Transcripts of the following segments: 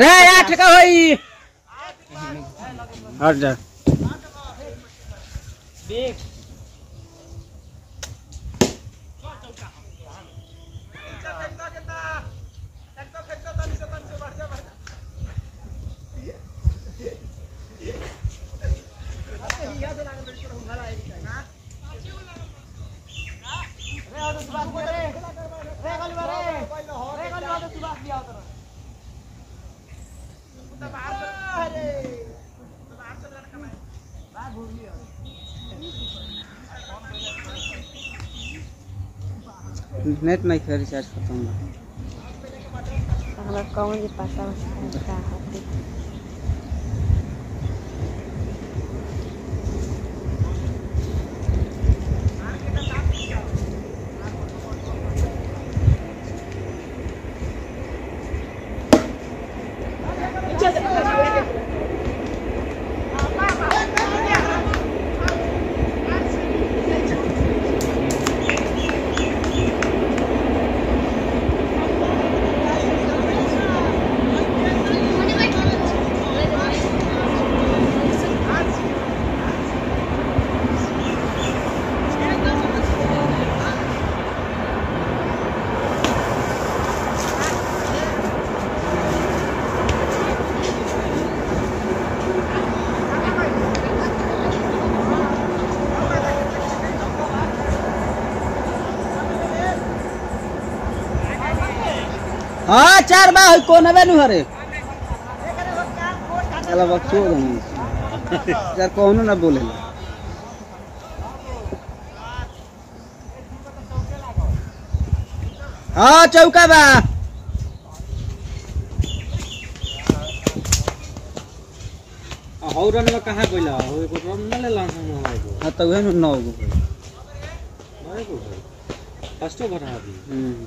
रे यार ठेका होई हट जा। नेट नहीं खेल रिचार्ज खत्म मैं। हमरा कौन जी पता का हाँ चार बा होई कोन हवे नु हरे? चला बच्चो यार कोनो ना बोले हाँ चौका बा। हौ रन में कहाँ गइला हो एगो रन न लेला हम एगो। हाँ तो वह नौ गो नए गो फर्स्टो भरा अभी। हम्म।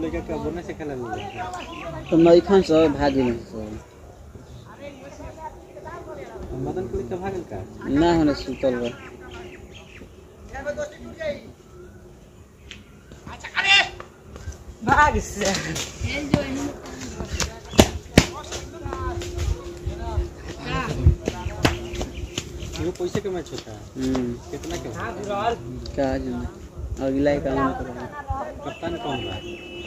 तो नई खान सब भागे में सब मदन कुली का भागल का? ना होने सुतल बा भाग से। एगो पैसे के मैच होता है? हम्म। कितना के होता है? का जाने अगला ही काम करो कप्तान कौन बा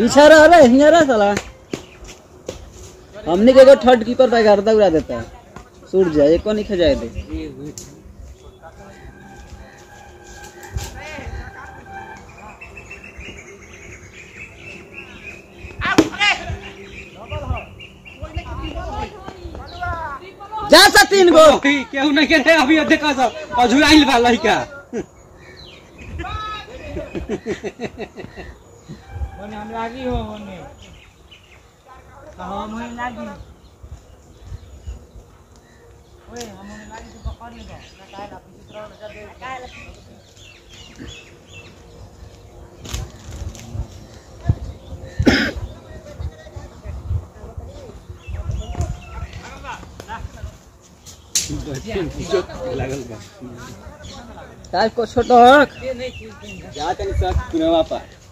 पीछा रह रे हियाँ रह साला। हमने के एगो थर्ड कीपर पे गर्दा उड़ा देता है। सूर्य एको नहीं खजाए दे। जा सा तीन गो केहू नहीं करे, अभी देखा सब अजुआइल बा लइका होने हम लागी हो होने हम होने लागी ओए हम होने लागी तो पकड़ ले ना काहे ला पीछे तरह नज़र दे काहे ला लागल बा काय को छोटो जा तनी सब कुनवा पा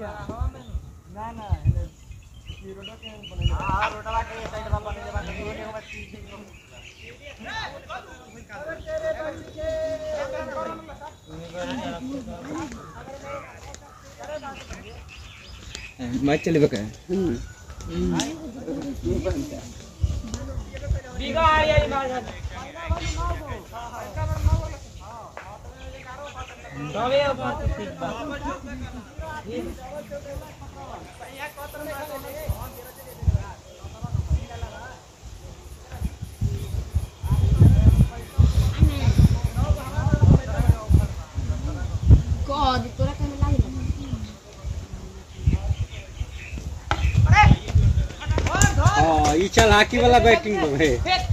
जा जा देख पंकज के भाई दू गो दू गो से कम ना हुआ से लेके फिलर बारे मैच चले बका God, तोरा कहने लागी हाँ ई चल हाकी वाला बैटिंग है।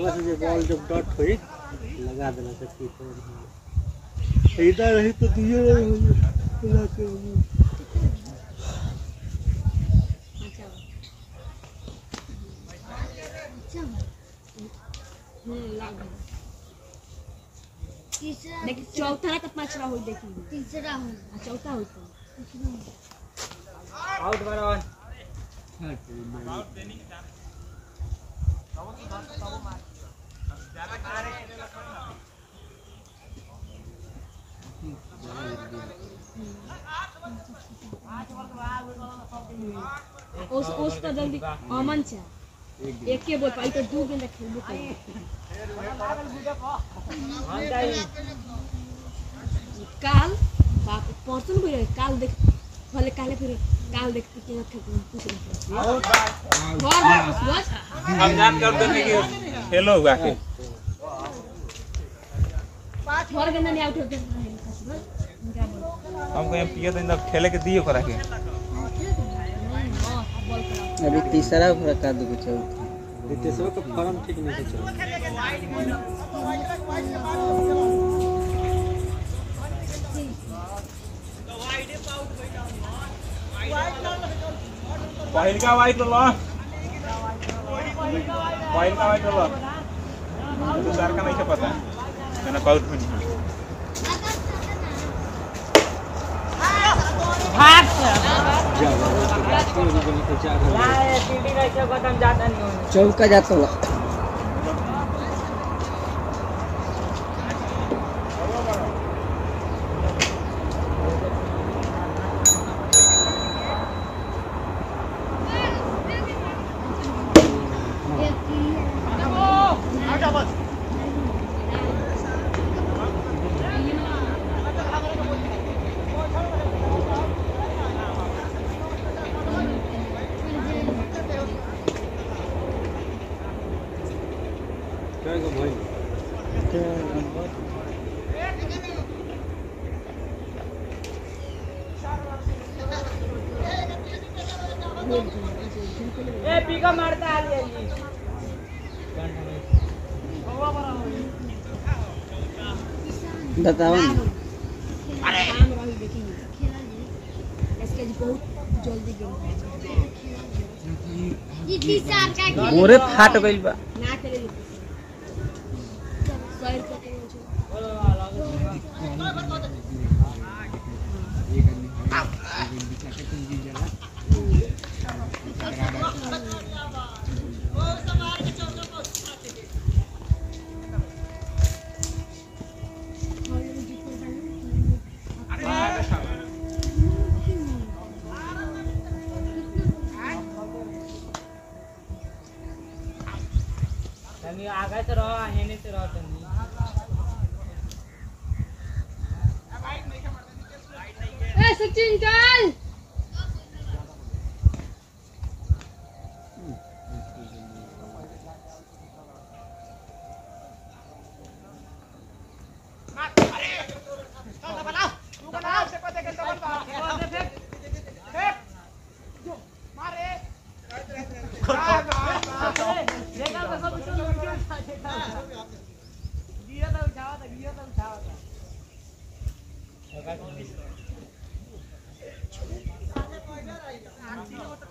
देखला से बॉल जब डॉट होई लगा देना से कीपर इधर रही तो दिए लगा के देखि चौथा त पाँचवा होई देखि तीसरा हो आ चौथा होई त। आउट बराबर ओस ओस त जल्दी अमन छ एके बोल पाइ त दू गेंद खेलबो कर काल बाप परसों न गयो काल देख भले काले फिर काल देख के खेल पूछ रहे बस बस हम जान कर देने की खेलो हुआ के और गेंद नहीं आउट हो गया हमको यहाँ पिए तो इंदर खेले के दियो करा के अभी तीसरा पूरा का दो चौथा। रितेशवा का फॉर्म ठीक नहीं चल। पहिल का वाइट लो। पहिल का वाइट लो। दूसरा का नहीं पता मैंने बहुत खुश हूँ। चौका जाता हुआ बताओ ना काम रही देखी इसके जी बहुत जल्दी गेम ये तीसरा का खेल मोरे फाट गइल बा।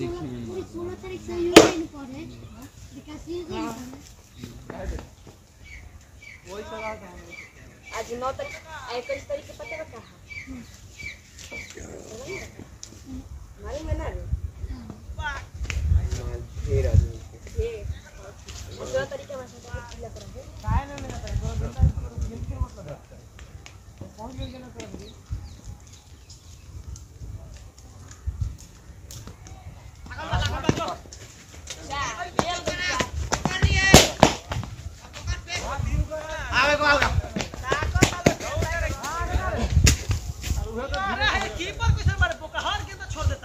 सोलह तारीख से यूँ नहीं पढ़े विकास ये नहीं पढ़े आज नौ तारीख इक्कीस तारीख के पता बता मालूम है ना ये दो तारीख के भाषा का लग रहा है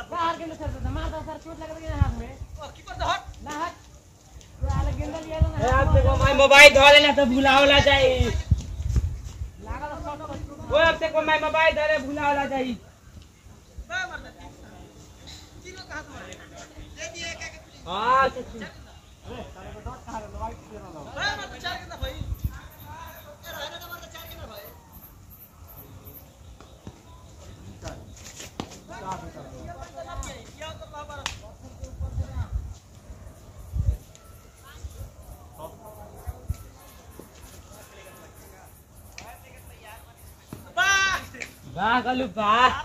बाहर के सर तो मार सर चोट लग गई हाथ में कीपर तो हट ना हट तो आले गेंदा लिया ना आप देखो मैं लेना तो भुलावला जाई। लागल फ़ोटो ओए अब अब को मैं मोबाइल धरे भुलावला जाई। वाह गलू वाह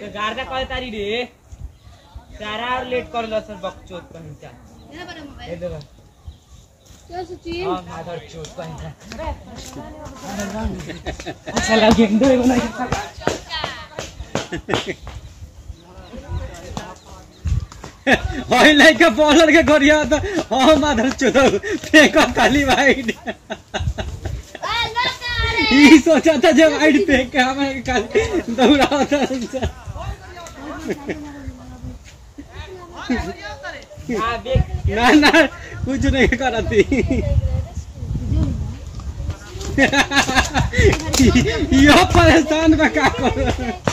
तो गार्दा कॉल तारी रे सारा और लेट कर लो सर बकचोद कहीं जा ये बड़ा मोबाइल क्या सचिन हाँ माधर चोद कहीं जा अच्छा लगे दो ये बना होइन के बॉलर के गरिया तो हो माधर चोद फेक काली भाई सोचा था जब वाइड फेंक के हमें दौड़ा हाँ। देख ना ना, कुछ नहीं करती। यो परेशान में का करो?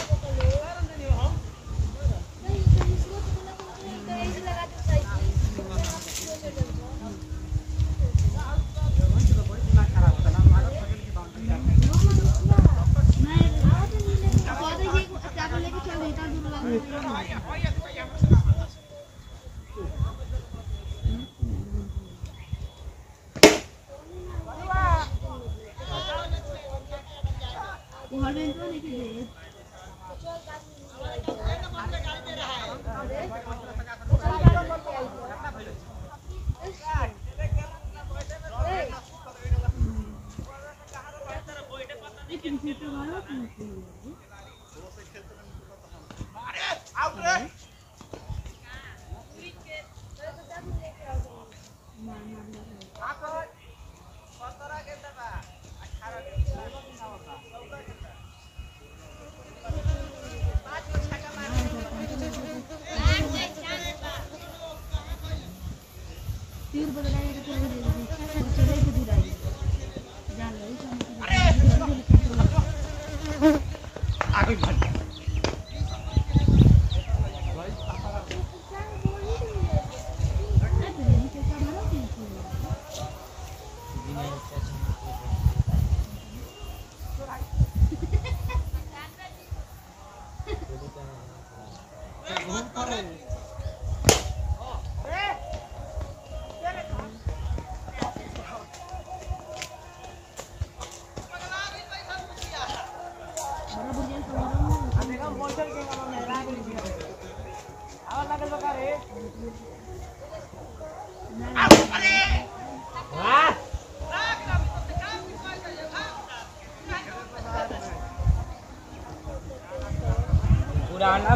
Ingat.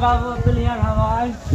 about a billion, am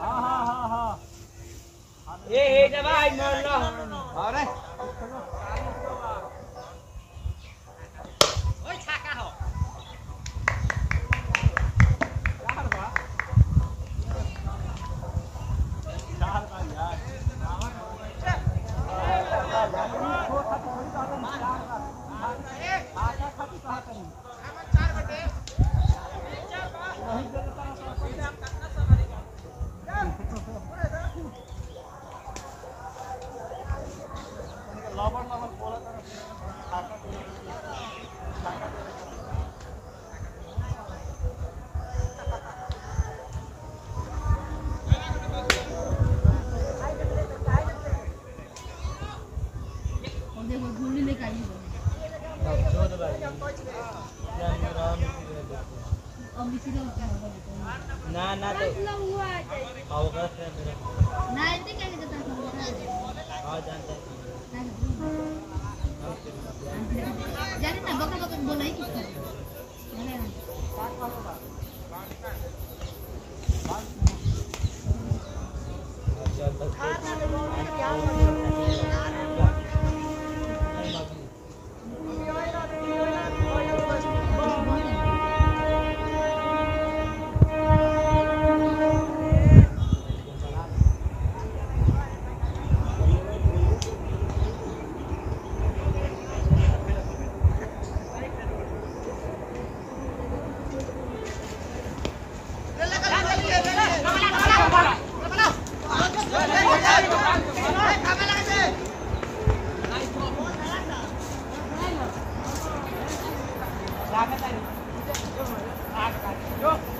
हाँ, हाँ। हाँ, ये जवाब मर रहा अरे आएको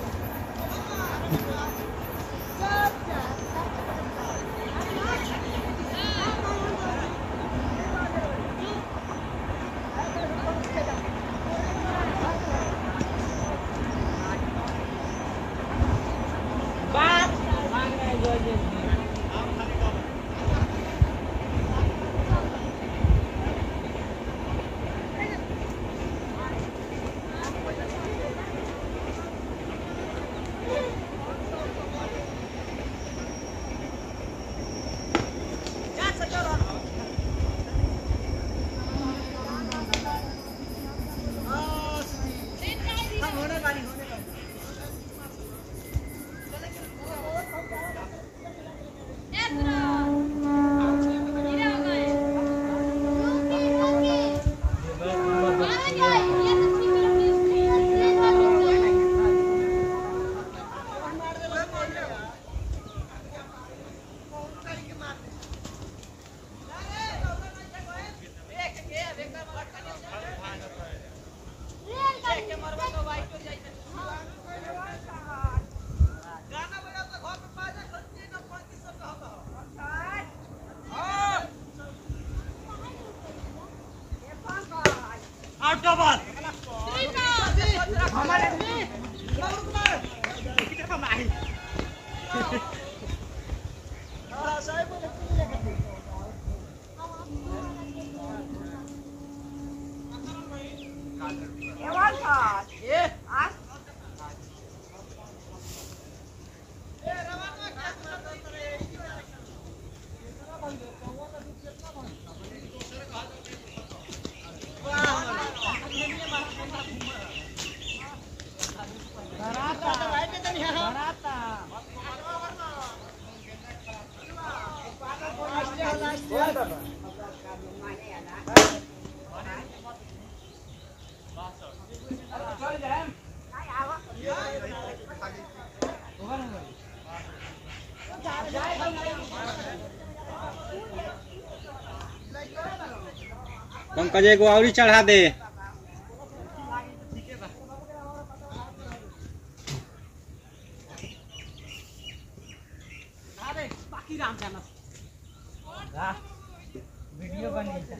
पंकज एगो और चढ़ा दे। वीडियो बनी अट्टल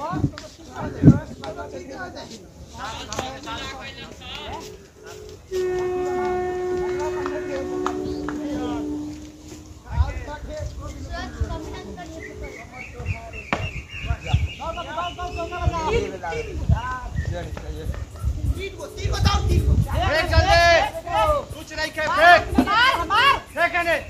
Break on it! Break on it!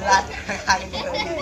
রাত খালি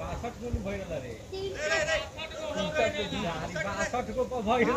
बासठ गुण भइल रे बासठ को भइल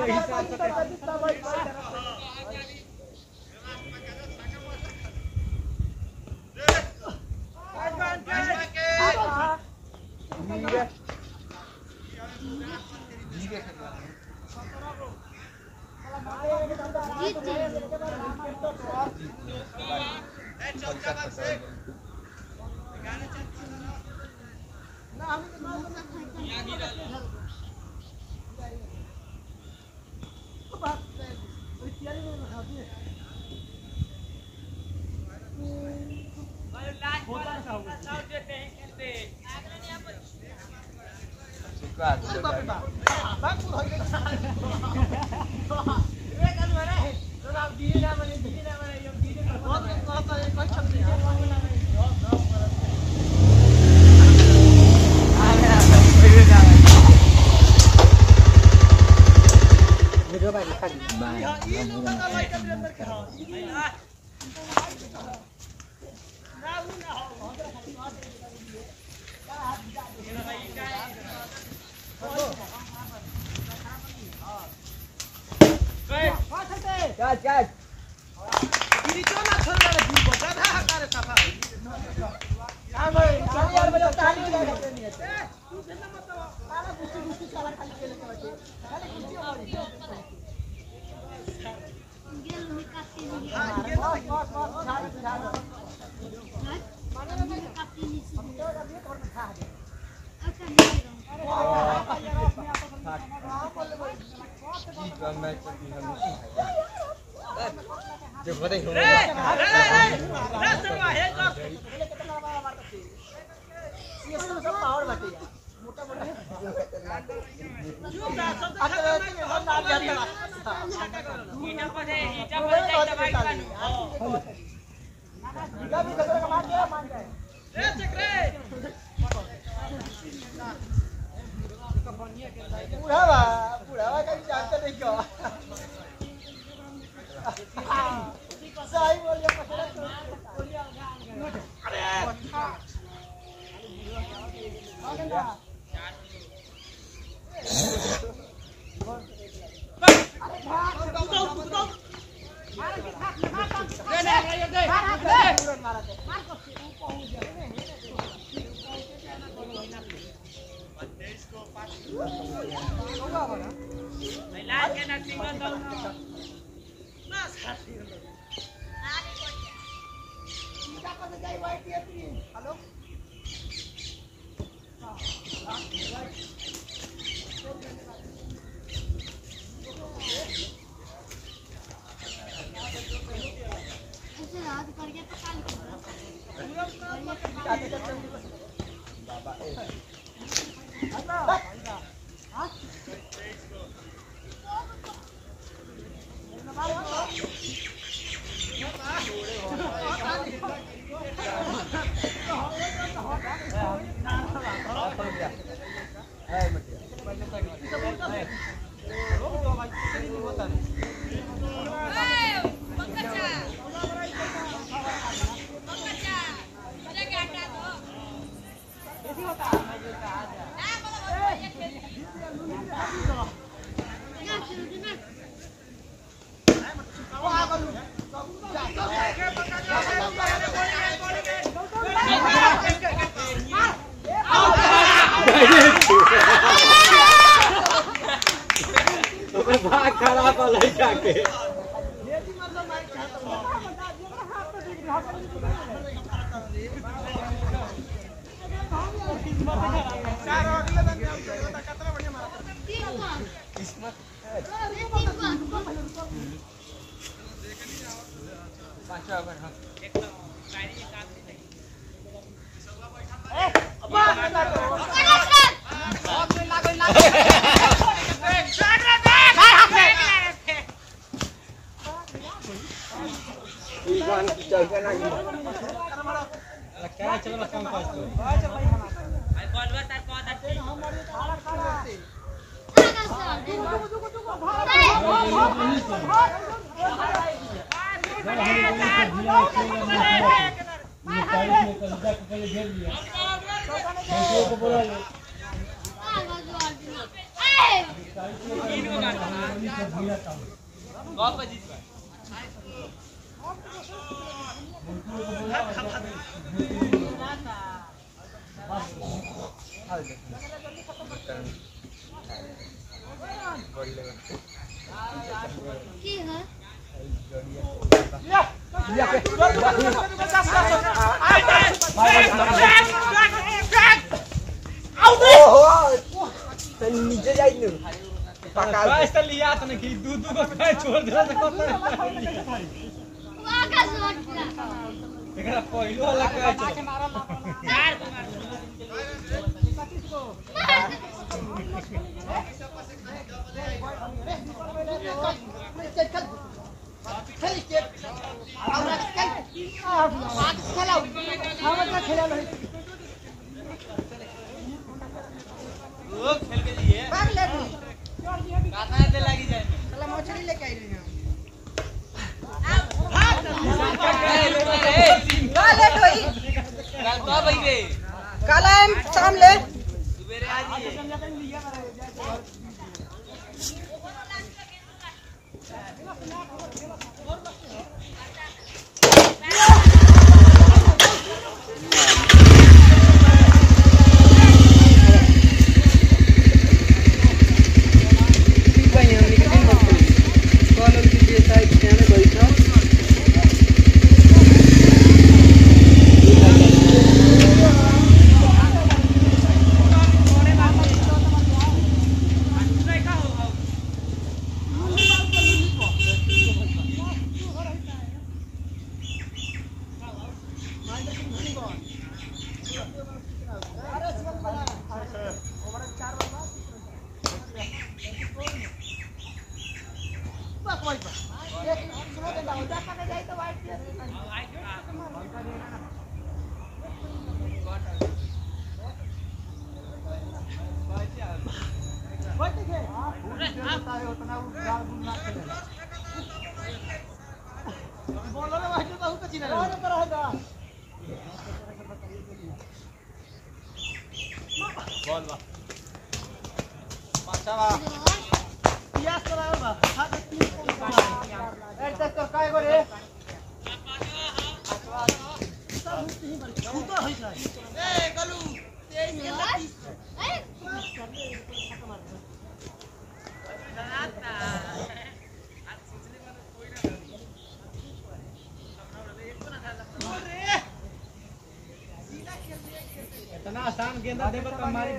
પુરાવા પુરાવા કઈ જાણતા નહીં કહો क्या चलो कम पास आई बॉल बा तार पा तार गॉल पर जीत की है कैच तो लिया तो नहीं दू दू को कैच छोड़ दिया तो कत वहाँ का शॉट पूरा एकरा पहिलो वाला कैच ओ खेल के लिए। ले कातना दे लगी जाए। आई रे कल आए शाम ले। सुबह आ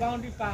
boundary pass.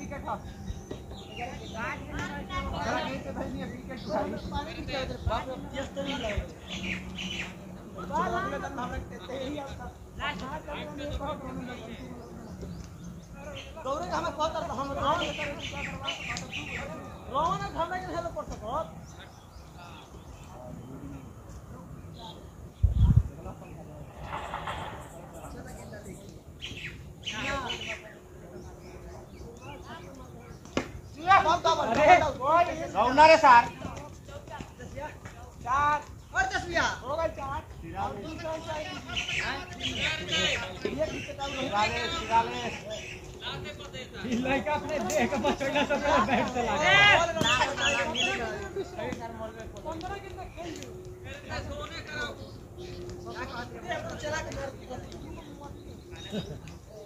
विकेट दौड़े हमें कहता हम रोहन रोहन हमरा के हेलो पड़ सकत सार। चार। और दस भैया हो गए चार। तिरालीस। तिरालीस लड़का अपने देह का बचोला सब बैठ चला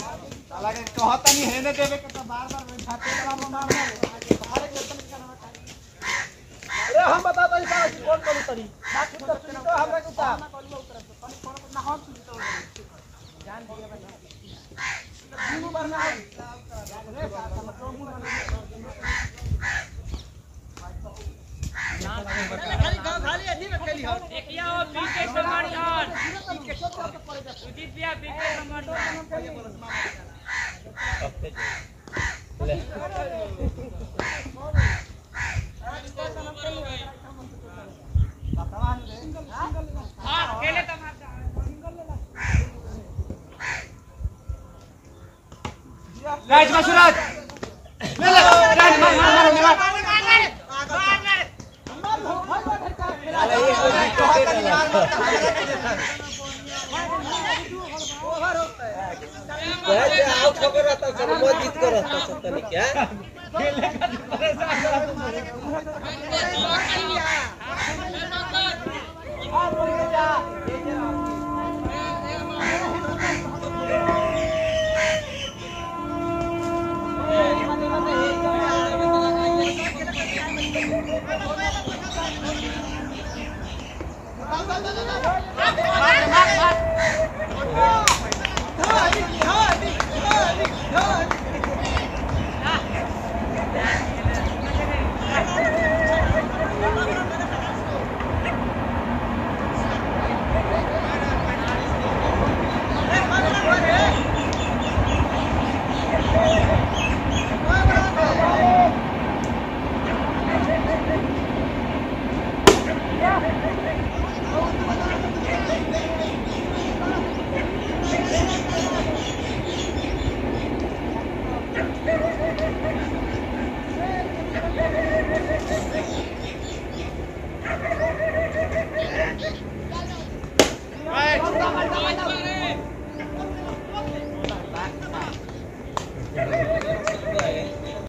कहता नहीं हेने देवे के तो बार बार बैठाते वाला में मार मारे हमारे के तन अरे हम बताता ही साला की कौन कौन तरी? बात तो सुन तो हमरा के उतार। ना हम सुन तो जान दिया भाई तीन बार ना अरे साला मतलब मुँह खाली गाँव खाली अभी में खेली हो देखिया वो पीके समर्थन सुजीत भैया पीके समर्थन हाँ खेले तमाशा राइट में सूरज। ले ले राइट में मार मार मार आओ खबर रहता सर बहुत जीत कर रहता सब तनी क्या Mata, mata, mata.